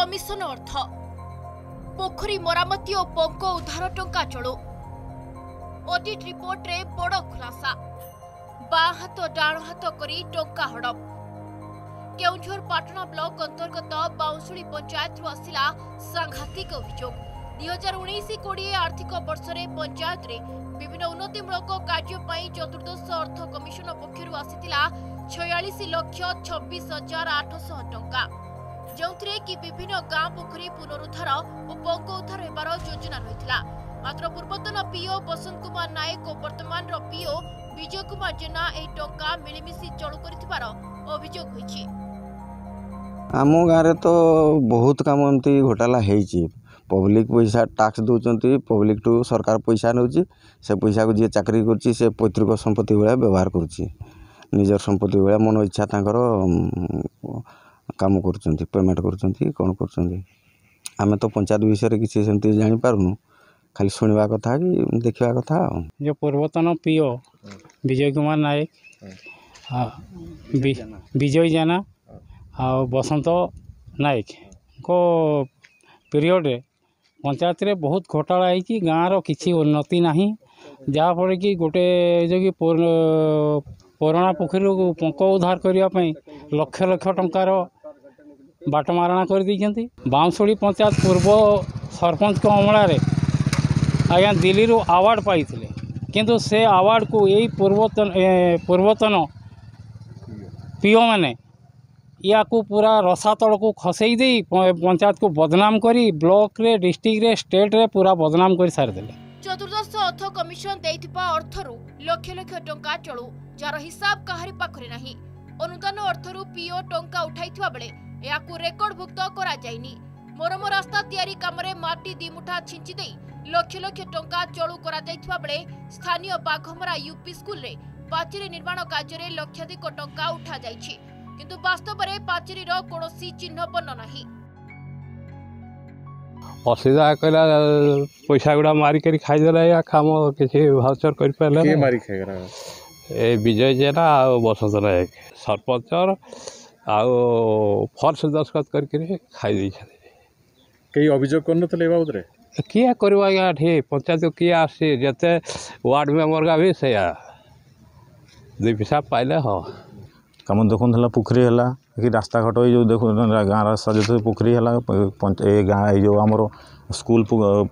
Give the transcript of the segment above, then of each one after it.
commission ଅର୍ଥ ପୋଖରୀ ମରାମତି ଓ ପଙ୍କ ଉଦ୍ଧାର ଟଙ୍କା ଚଳୁ ଅଡିଟ୍ ରିପୋର୍ଟରେ ବଡ଼ ଖୁଲାସା ବାଁ ହାତ ଡାଣ ହାତ କରି ଟଙ୍କା ହଡ଼ପ କେଉଁଝର ପାଟଣା ବ୍ଲକ ଅନ୍ତର୍ଗତ ବାଉଁଶୁଳି ପଞ୍ଚାୟତରୁ ଆସିଲା ସାଂଘାତିକ ଅଭିଯୋଗ ଦୁଇ ହଜାର ଉଣେଇଶ କୋଡ଼ିଏ ଆର୍ଥିକ ବର୍ଷରେ ପଞ୍ଚାୟତରେ ବିଭିନ୍ନ ଉନ୍ନତିମୂଳକ କାର୍ଯ୍ୟ ପାଇଁ ଚତୁର୍ଦ୍ଦଶ ଅର୍ଥ କମିଶନ ପକ୍ଷରୁ ଆସିଥିଲା ଛୟାଳିଶ ଲକ୍ଷ ଛବିଶ ହଜାର ଆଠଶହ ଟଙ୍କା ଯେଉଁଥିରେ କି ବିଭିନ୍ନ ଗାଁ ପୋଖରୀ ପୁନରୁଦ୍ଧାର ଓ ପଙ୍କ ଉଦ୍ଧାର ହେବାର ଯୋଜନା ରହିଥିଲା ମାତ୍ର ପୂର୍ବତନ ପିଓ ବସନ୍ତ କୁମାର ନାୟକ ଓ ବର୍ତ୍ତମାନର ପିଓ ବିଜୟ କୁମାର ଜେନା ଏହି ଟଙ୍କା ମିଳିମିଶି ଚଳୁ କରିଥିବାର ଅଭିଯୋଗ ହୋଇଛି ଆମ ଗାଁରେ ତ ବହୁତ କାମ ଏମିତି ଘୋଟାଲା ହେଇଛି ପବ୍ଲିକ ପଇସା ଟ୍ୟାକ୍ସ ଦେଉଛନ୍ତି ପବ୍ଲିକଠୁ ସରକାର ପଇସା ନେଉଛି ସେ ପଇସାକୁ ଯିଏ ଚାକିରି କରୁଛି ସେ ପୈତୃକ ସମ୍ପତ୍ତି ଭଳିଆ ବ୍ୟବହାର କରୁଛି ନିଜର ସମ୍ପତ୍ତି ଭଳିଆ ମନ ଇଚ୍ଛା ତାଙ୍କର कम कर पेमेंट करें तो पंचायत विषय किसी से जापारून खाली शुणा कथा कि देखा कथा जो पूर्वतन पीओ विजय कुमार नायक विजय जेना आ बसंत नायक को पीरियड पंचायत रे बहुत घोटाला है कि गाँव रही उन्नति ना जहाँफल कि गोटे जो कि पुराणा पोखर पंख उधार करने लक्ष लक्ष ट बाटमारणा कर बांसुड़ी पंचायत पूर्व सरपंच अमल आज्ञा दिल्ली रु आवार्ड पाई किंतु आवार्ड को ये पूर्वतन पूर्वतन पीओ मैने या को पूरा रसा तल को खसई पंचायत को बदनाम कर ब्लक रे डिस्ट्रिक्ट स्टेट रे पूरा बदनाम कर सारी चतुर्दश अर्थ कमिशन अर्थर लक्ष लक्ष टा चलू जार हिसाब कहारी पाखे ना अनुदान अर्थर पीओ टा उठाई ଏହାକୁ ରେକର୍ଡଭୁକ୍ତ କରାଯାଇନି ମରମ ରାସ୍ତା ତିଆରି କାମରେ ମାଟି ଦିମୁଠା ଛିଞ୍ଚି ଦେଇ ଲକ୍ଷ ଲକ୍ଷ ଟଙ୍କା ଚଳୁ କରାଯାଇଥିବା ବେଳେ ସ୍ଥାନୀୟ ବାଘମରା ୟୁପି ସ୍କୁଲରେ ପାଚେରୀ ନିର୍ମାଣ କାର୍ଯ୍ୟରେ ଲକ୍ଷାଧିକ ଟଙ୍କା ଉଠାଯାଇଛି କିନ୍ତୁ ବାସ୍ତବରେ ପାଚେରୀର କୌଣସି ଚିହ୍ନପର୍ଣ୍ଣ ନାହିଁ ଅସୁବିଧା କହିଲା ପଇସା ଗୁଡ଼ା ମାରିକରି ଖାଇଦେଲା ୟା କାମ କିଛି ଭାଉଚର କରିପାରିଲା ଏ ବିଜୟ ଜେନା ଆଉ ବସନ୍ତ ନାୟକ ସରପଞ୍ଚର ଆଉ ଫର୍ସ ଦସ୍ତଖତ କରିକିରି ଖାଇ ଦେଇଛନ୍ତି କେହି ଅଭିଯୋଗ କରୁନଥିଲେ ଏ ବାବଦରେ କିଏ କରିବ ଆଜ୍ଞା ଏଠି ପଞ୍ଚାୟତ କିଏ ଆସି ଯେତେ ୱାର୍ଡ଼ ମେମ୍ବରକା ବି ସେଇଆ ଦୁଇ ପଇସା ପାଇଲେ ହଁ କାମ ଦେଖୁନ୍ ହେଲା ପୋଖରୀ ହେଲା କି ରାସ୍ତାଘାଟ ଏଇ ଯେଉଁ ଦେଖୁ ଗାଁ ରାସ୍ତା ଯେତେବେଳେ ପୋଖରୀ ହେଲା ଏ ଗାଁ ଏଇ ଯେଉଁ ଆମର ସ୍କୁଲ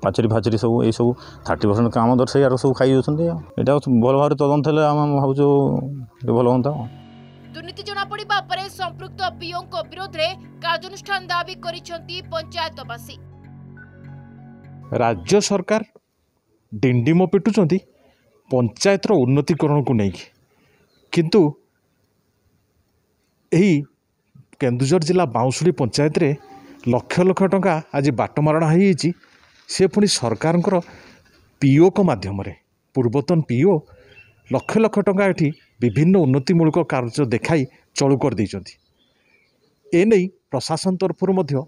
ପାଚେରୀ ଫାଚେରୀ ସବୁ ଏଇସବୁ ଥାର୍ଟି ପରସେଣ୍ଟ କାମ ଦର ସେଇଆର ସବୁ ଖାଇ ଯାଉଛନ୍ତି ଏଇଟା ଭଲ ଭାବରେ ତଦନ୍ତ ହେଲେ ଆମେ ଭାବୁଛୁ ଭଲ ହୁଅନ୍ତା ଦୁର୍ନୀତି ଜଣାପଡ଼ିବା ପରେ ସମ୍ପୃକ୍ତ ପିଓଙ୍କ ବିରୋଧରେ କାର୍ଯ୍ୟାନୁଷ୍ଠାନ ଦାବି କରିଛନ୍ତି ପଞ୍ଚାୟତବାସୀ ରାଜ୍ୟ ସରକାର ଡିଣ୍ଡିମ ପିଟୁଛନ୍ତି ପଞ୍ଚାୟତର ଉନ୍ନତିକରଣକୁ ନେଇକି କିନ୍ତୁ ଏହି କେନ୍ଦୁଝର ଜିଲ୍ଲା ବାଉଁଶୁଳି ପଞ୍ଚାୟତରେ ଲକ୍ଷ ଲକ୍ଷ ଟଙ୍କା ଆଜି ବାଟମାରଣା ହୋଇଯାଇଛି ସେ ପୁଣି ସରକାରଙ୍କର ପିଓଙ୍କ ମାଧ୍ୟମରେ ପୂର୍ବତନ ପିଓ ଲକ୍ଷ ଲକ୍ଷ ଟଙ୍କା ଏଠି ବିଭିନ୍ନ ଉନ୍ନତିମୂଳକ କାର୍ଯ୍ୟ ଦେଖାଇ ଚଳୁ କରିଦେଇଛନ୍ତି ଏନେଇ ପ୍ରଶାସନ ତରଫରୁ ମଧ୍ୟ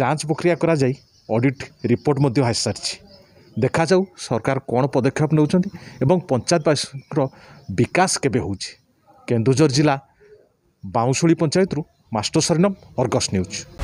ଯାଞ୍ଚ ପ୍ରକ୍ରିୟା କରାଯାଇ ଅଡ଼ିଟ୍ ରିପୋର୍ଟ ମଧ୍ୟ ଆସିସାରିଛି ଦେଖାଯାଉ ସରକାର କ'ଣ ପଦକ୍ଷେପ ନେଉଛନ୍ତି ଏବଂ ପଞ୍ଚାୟତବାସୀଙ୍କର ବିକାଶ କେବେ ହେଉଛି କେନ୍ଦୁଝର ଜିଲ୍ଲା ବାଉଁଶୁଳି ପଞ୍ଚାୟତରୁ ମାଷ୍ଟର ସରନମ ଅର୍ଗସ୍ ନ୍ୟୁଜ୍